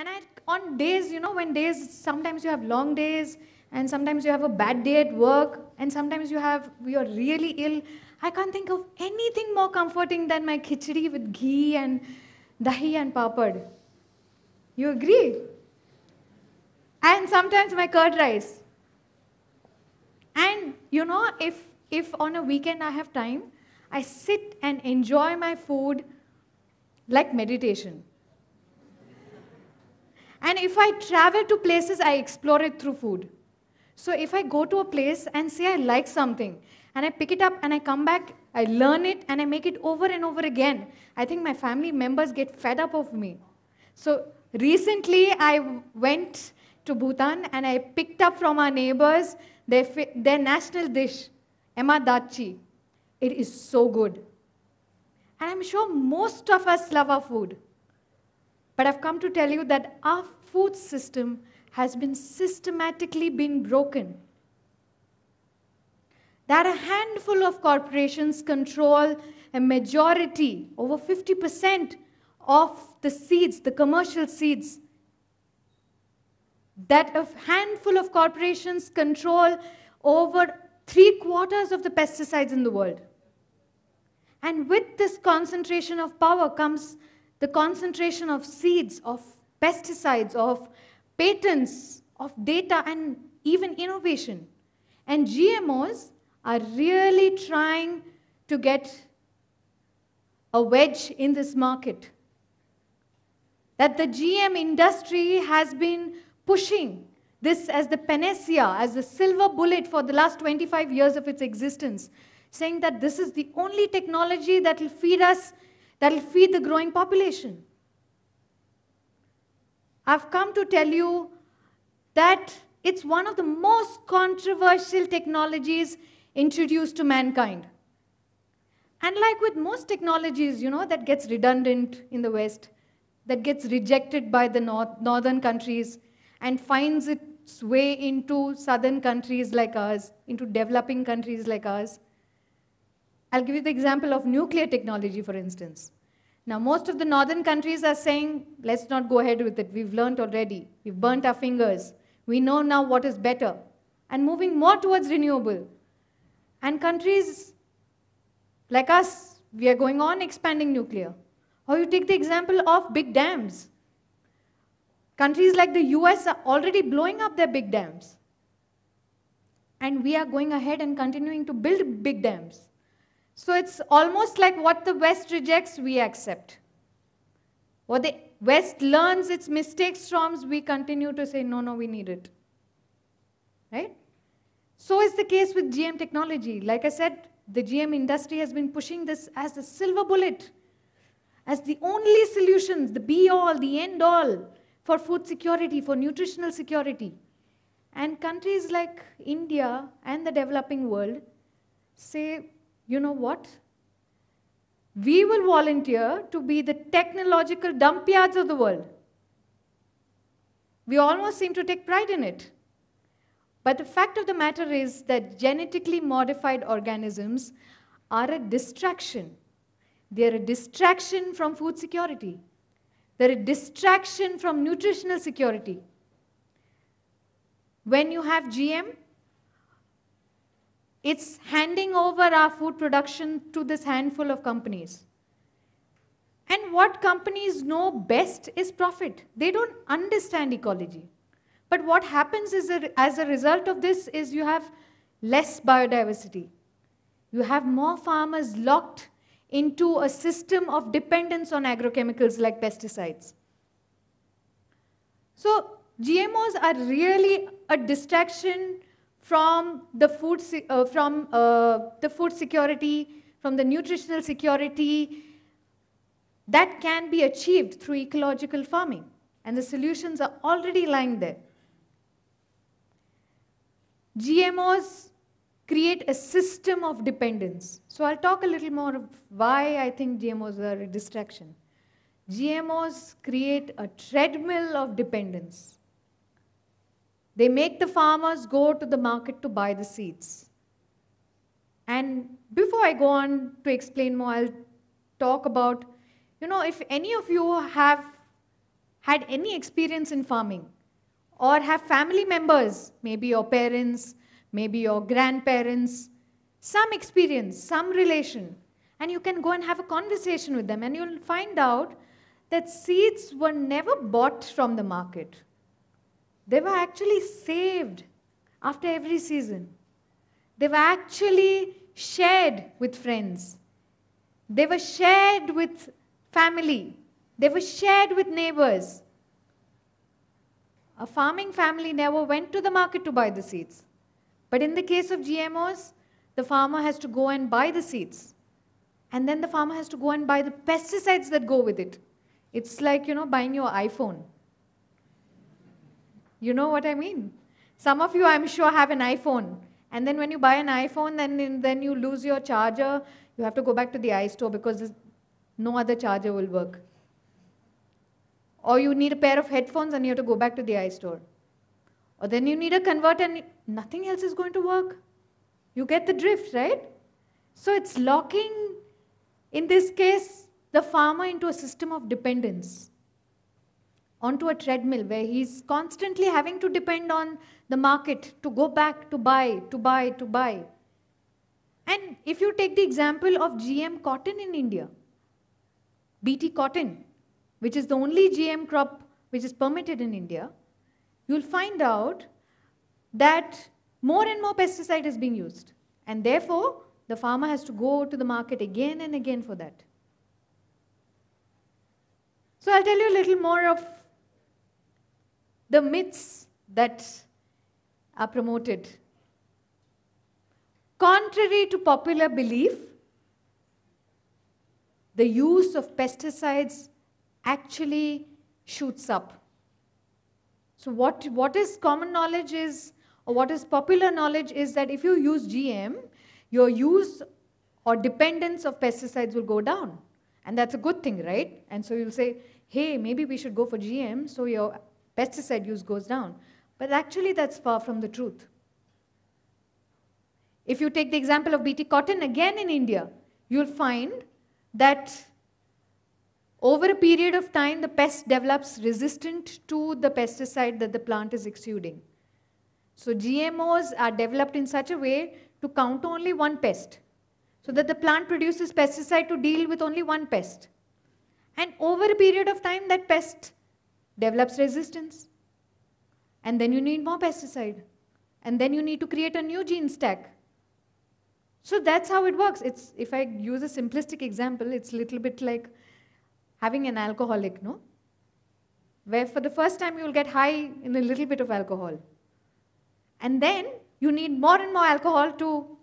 And I, on days, you know, when days, sometimes you have long days, and sometimes you have a bad day at work, and sometimes you have, you're really ill. I can't think of anything more comforting than my khichdi with ghee and dahi and papad. You agree? And sometimes my curd rice. And you know, if, if on a weekend I have time, I sit and enjoy my food like meditation. And if I travel to places, I explore it through food. So if I go to a place and say I like something, and I pick it up and I come back, I learn it and I make it over and over again, I think my family members get fed up of me. So recently I went to Bhutan and I picked up from our neighbors their, their national dish, Ema Datshi. It is so good. And I'm sure most of us love our food. But I've come to tell you that our food system has been systematically been broken. That a handful of corporations control a majority, over 50% of the seeds, the commercial seeds. That a handful of corporations control over three quarters of the pesticides in the world. And with this concentration of power comes the concentration of seeds, of pesticides, of patents, of data, and even innovation. And GMOs are really trying to get a wedge in this market. That the GM industry has been pushing this as the panacea, as the silver bullet for the last 25 years of its existence, saying that this is the only technology that will feed us, that will feed the growing population. I've come to tell you that it's one of the most controversial technologies introduced to mankind. And like with most technologies, you know, that gets redundant in the West, that gets rejected by the north, northern countries and finds its way into southern countries like ours, into developing countries like ours. I'll give you the example of nuclear technology, for instance. Now, most of the northern countries are saying, let's not go ahead with it. We've learned already. We've burnt our fingers. We know now what is better. And moving more towards renewable. And countries like us, we are going on expanding nuclear. Or you take the example of big dams. Countries like the US are already blowing up their big dams. And we are going ahead and continuing to build big dams. So it's almost like what the West rejects, we accept. What the West learns its mistakes from, we continue to say, no, no, we need it. Right? So is the case with GM technology. Like I said, the GM industry has been pushing this as the silver bullet, as the only solutions, the be all, the end all for food security, for nutritional security. And countries like India and the developing world say, you know what? We will volunteer to be the technological dump yards of the world. We almost seem to take pride in it. But the fact of the matter is that genetically modified organisms are a distraction. They're a distraction from food security. They're a distraction from nutritional security. When you have GM, it's handing over our food production to this handful of companies. And what companies know best is profit. They don't understand ecology. But what happens is, as a result of this, is you have less biodiversity. You have more farmers locked into a system of dependence on agrochemicals like pesticides. So GMOs are really a distraction from the food, uh, from, uh, the food security, from the nutritional security that can be achieved through ecological farming. And the solutions are already lying there. GMOs create a system of dependence. So I'll talk a little more of why I think GMOs are a distraction. GMOs create a treadmill of dependence. They make the farmers go to the market to buy the seeds. And before I go on to explain more, I'll talk about, you know, if any of you have had any experience in farming or have family members, maybe your parents, maybe your grandparents, some experience, some relation, and you can go and have a conversation with them, and you'll find out that seeds were never bought from the market. They were actually saved after every season. They were actually shared with friends. They were shared with family. They were shared with neighbors. A farming family never went to the market to buy the seeds. But in the case of GMOs, the farmer has to go and buy the seeds. And then the farmer has to go and buy the pesticides that go with it. It's like, you know, buying your iPhone. You know what I mean? Some of you, I'm sure, have an iPhone. And then when you buy an iPhone, then, then you lose your charger. You have to go back to the iStore because no other charger will work. Or you need a pair of headphones and you have to go back to the iStore. Or then you need a converter and nothing else is going to work. You get the drift, right? So it's locking, in this case, the farmer into a system of dependence, onto a treadmill where he's constantly having to depend on the market to go back to buy, to buy, to buy. And if you take the example of GM cotton in India, BT cotton, which is the only GM crop which is permitted in India, you'll find out that more and more pesticide is being used. And therefore, the farmer has to go to the market again and again for that. So I'll tell you a little more of the myths that are promoted. Contrary to popular belief, the use of pesticides actually shoots up. So what, what is common knowledge is, or what is popular knowledge is that if you use GM, your use or dependence of pesticides will go down. And that's a good thing, right? And so you'll say, hey, maybe we should go for GM so your pesticide use goes down. But actually, that's far from the truth. If you take the example of BT cotton again in India, you'll find that over a period of time, the pest develops resistant to the pesticide that the plant is exuding. So GMOs are developed in such a way to count only one pest so that the plant produces pesticide to deal with only one pest. And over a period of time, that pest develops resistance. And then you need more pesticide. And then you need to create a new gene stack. So that's how it works. It's, if I use a simplistic example, it's a little bit like having an alcoholic, no? Where for the first time you will get high in a little bit of alcohol. And then you need more and more alcohol to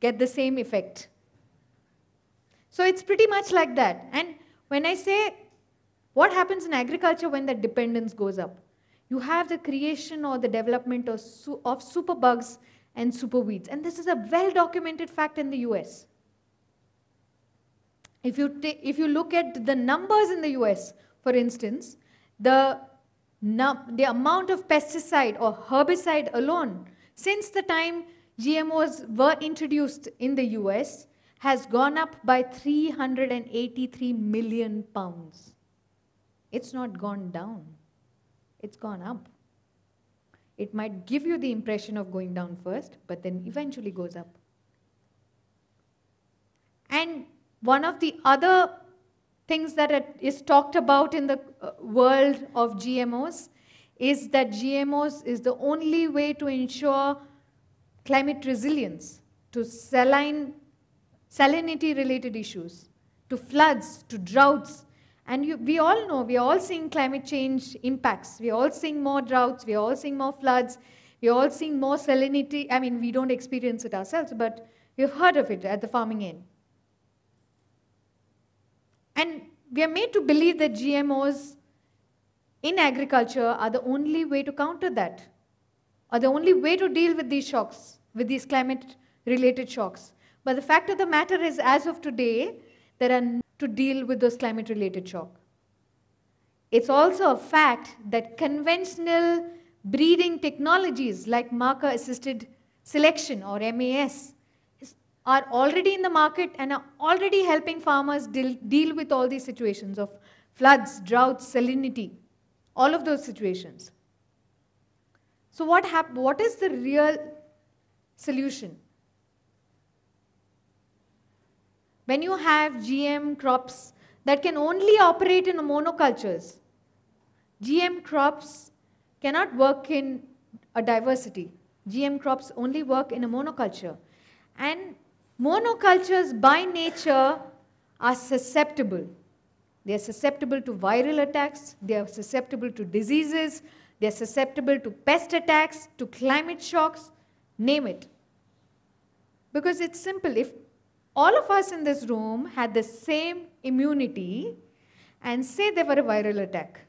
get the same effect. So it's pretty much like that. And when I say what happens in agriculture when that dependence goes up, you have the creation or the development of, su of superbugs and superweeds. And this is a well documented fact in the US. If you, if you look at the numbers in the US, for instance, the, the amount of pesticide or herbicide alone since the time GMOs were introduced in the US has gone up by 383 million pounds. It's not gone down, it's gone up. It might give you the impression of going down first, but then eventually goes up. And one of the other things that is talked about in the uh, world of GMOs is that GMOs is the only way to ensure climate resilience to saline salinity related issues, to floods, to droughts. And you, we all know, we are all seeing climate change impacts. We are all seeing more droughts, we are all seeing more floods, we are all seeing more salinity. I mean, we don't experience it ourselves, but we've heard of it at the farming end. And we are made to believe that GMOs in agriculture are the only way to counter that, are the only way to deal with these shocks, with these climate related shocks. But the fact of the matter is, as of today, there are to deal with those climate related shocks. It's also a fact that conventional breeding technologies like marker assisted selection or MAS are already in the market and are already helping farmers deal, deal with all these situations of floods, droughts, salinity. all of those situations. So what, hap- what is the real solution? When you have GM crops that can only operate in monocultures, GM crops cannot work in a diversity. GM crops only work in a monoculture. And monocultures by nature are susceptible. They are susceptible to viral attacks, they are susceptible to diseases, they are susceptible to pest attacks, to climate shocks, name it. Because it's simple. If all of us in this room had the same immunity and say there were a viral attack,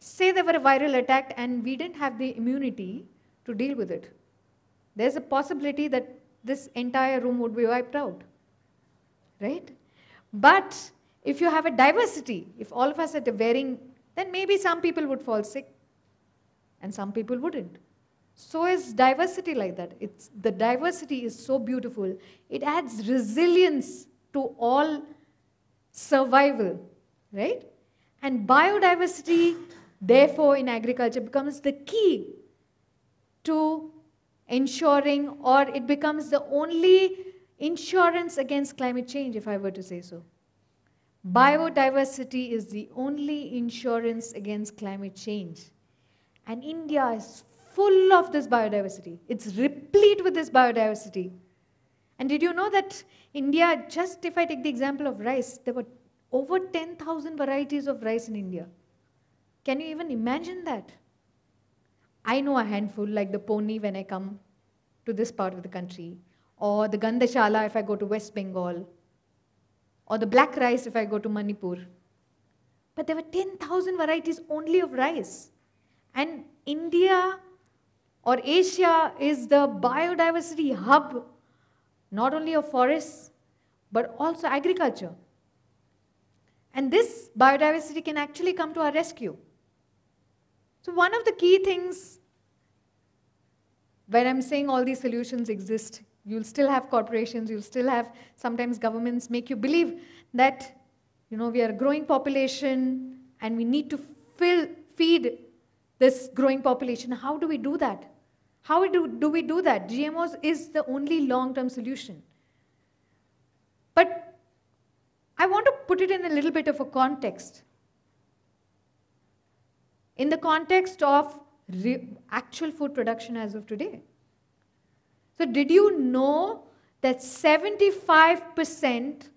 say there were a viral attack and we didn't have the immunity to deal with it, there's a possibility that this entire room would be wiped out. Right? But if you have a diversity, if all of us are varying, then maybe some people would fall sick and some people wouldn't. So is diversity like that. It's, the diversity is so beautiful. It adds resilience to all survival, right? And biodiversity, therefore, in agriculture becomes the key to ensuring, or it becomes the only insurance against climate change, if I were to say so. Biodiversity is the only insurance against climate change. And India is full of this biodiversity. It's replete with this biodiversity. And did you know that India, just if I take the example of rice, there were over 10,000 varieties of rice in India. Can you even imagine that? I know a handful, like the ponni when I come to this part of the country, or the gandashala if I go to West Bengal, or the black rice if I go to Manipur. But there were 10,000 varieties only of rice. And India or Asia is the biodiversity hub, not only of forests, but also agriculture. And this biodiversity can actually come to our rescue. So, one of the key things when I'm saying all these solutions exist, you'll still have corporations, you'll still have sometimes governments make you believe that you know we are a growing population and we need to fill, feed this growing population. How do we do that? How do, do we do that? GMOs is the only long term solution. But I want to put it in a little bit of a context. In the context of actual food production as of today. So, did you know that 75%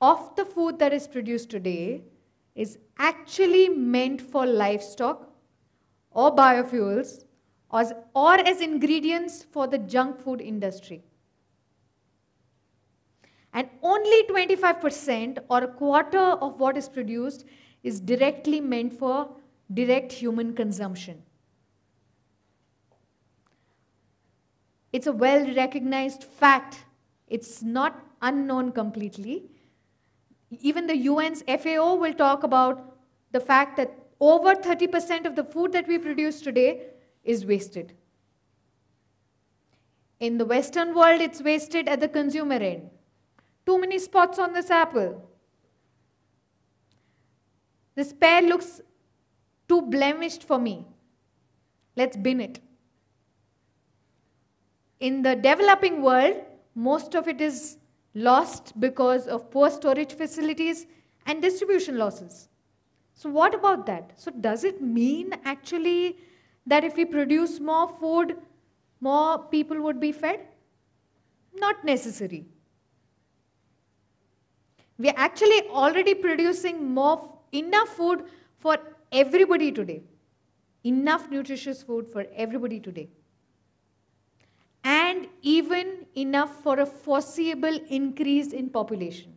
of the food that is produced today is actually meant for livestock or biofuels or, or as ingredients for the junk food industry. And only 25% or a quarter of what is produced is directly meant for direct human consumption. It's a well recognized fact. It's not unknown completely. Even the UN's FAO will talk about the fact that over 30% of the food that we produce today is wasted. In the Western world, it's wasted at the consumer end. Too many spots on this apple. This pear looks too blemished for me. Let's bin it. In the developing world, most of it is lost because of poor storage facilities and distribution losses. So, what about that? So, does it mean actually that if we produce more food, more people would be fed? Not necessary. We are actually already producing more enough food for everybody today. Enough nutritious food for everybody today. And even enough for a foreseeable increase in population.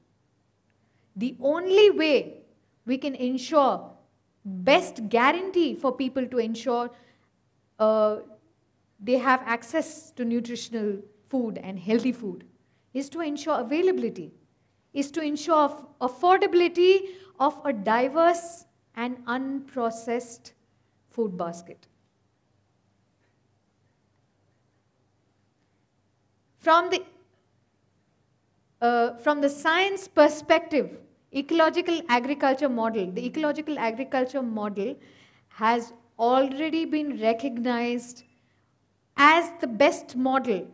The only way we can ensure best guarantee for people to ensure uh, they have access to nutritional food and healthy food is to ensure availability, is to ensure affordability of a diverse and unprocessed food basket. From the, uh, from the science perspective, ecological agriculture model, the ecological agriculture model has already been recognized as the best model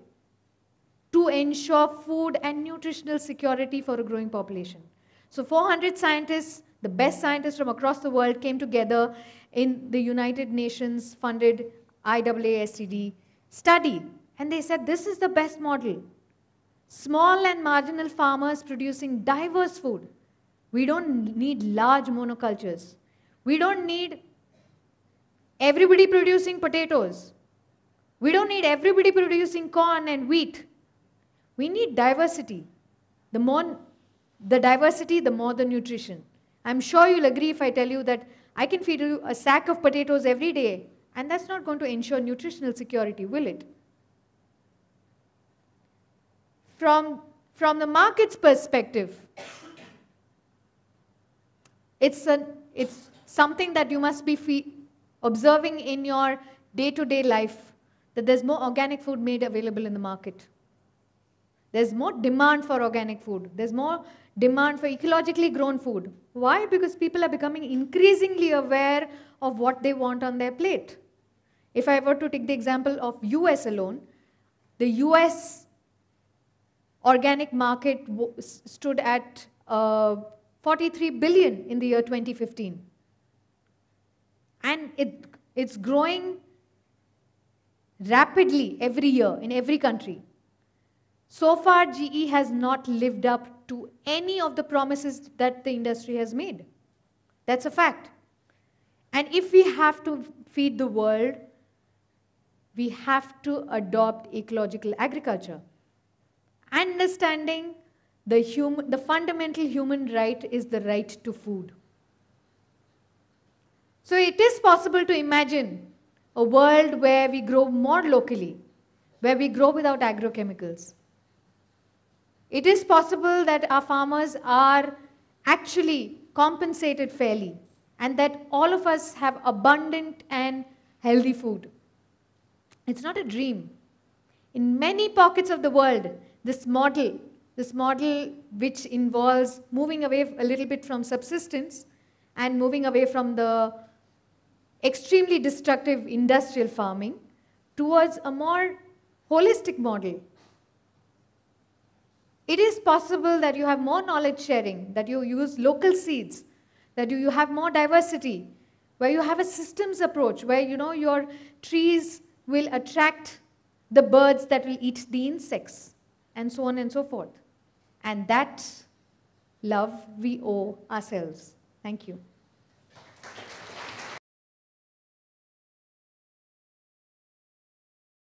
to ensure food and nutritional security for a growing population. So 400 scientists, the best scientists from across the world came together in the United Nations funded IAASTD study and they said this is the best model. Small and marginal farmers producing diverse food. We don't need large monocultures. We don't need everybody producing potatoes. We don't need everybody producing corn and wheat. We need diversity. The more the diversity, the more the nutrition. I'm sure you'll agree if I tell you that I can feed you a sack of potatoes every day, and that's not going to ensure nutritional security, will it? From, from the market's perspective, it's, an, it's something that you must be observing in your day to day life that there's more organic food made available in the market. There's more demand for organic food. There's more demand for ecologically grown food. Why? Because people are becoming increasingly aware of what they want on their plate. If I were to take the example of US alone, the US organic market stood at uh, 43 billion in the year 2015. And it, it's growing rapidly every year in every country. So far, GE has not lived up to any of the promises that the industry has made. That's a fact. And if we have to feed the world, we have to adopt ecological agriculture. Understanding the, the fundamental human right is the right to food. So it is possible to imagine a world where we grow more locally, where we grow without agrochemicals, it is possible that our farmers are actually compensated fairly and that all of us have abundant and healthy food. It's not a dream. In many pockets of the world, this model, this model which involves moving away a little bit from subsistence and moving away from the extremely destructive industrial farming towards a more holistic model it is possible that you have more knowledge sharing, that you use local seeds, that you, have more diversity, where you have a systems approach, where you know your trees will attract the birds that will eat the insects, and so on and so forth. And that love we owe ourselves. Thank you.